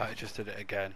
I just did it again.